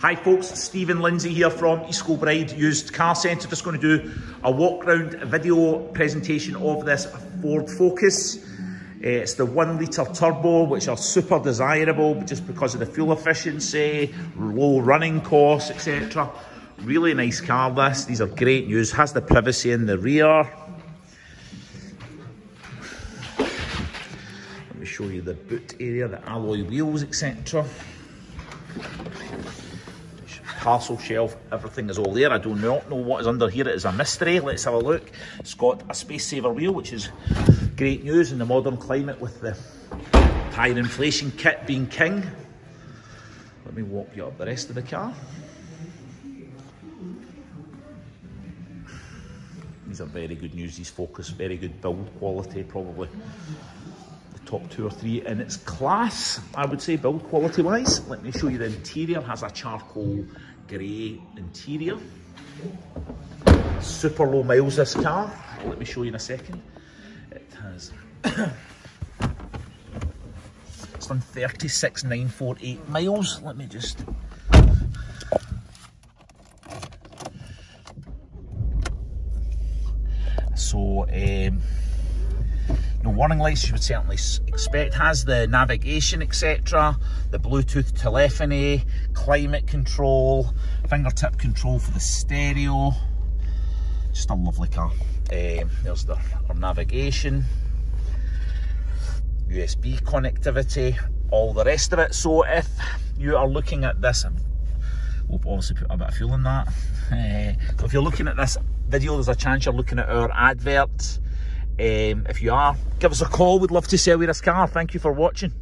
Hi folks, Stephen Lindsay here from East Kilbride Used Car Centre. Just going to do a walk round video presentation of this Ford Focus. Uh, it's the one litre turbo, which are super desirable just because of the fuel efficiency, low running costs, etc. Really nice car this. These are great news. Has the privacy in the rear. Let me show you the boot area, the alloy wheels, etc parcel shelf, everything is all there. I do not know what is under here. It is a mystery. Let's have a look. It's got a space saver wheel, which is great news in the modern climate with the tyre inflation kit being king. Let me walk you up the rest of the car. These are very good news, these Focus, very good build quality, probably top two or three in its class, I would say, build quality wise. Let me show you the interior, has a charcoal grey interior. Super low miles this car. Let me show you in a second. It has it's done 36,948 miles. Let me just so um, no warning lights you would certainly expect. Has the navigation etc the bluetooth telephony climate control fingertip control for the stereo. Just a lovely car. Um, there's the our navigation usb connectivity all the rest of it. So if you are looking at this we'll obviously put a bit of fuel in that. Uh, so if you're looking at this video there's a chance you're looking at our adverts um, if you are, give us a call. We'd love to sell you this car. Thank you for watching.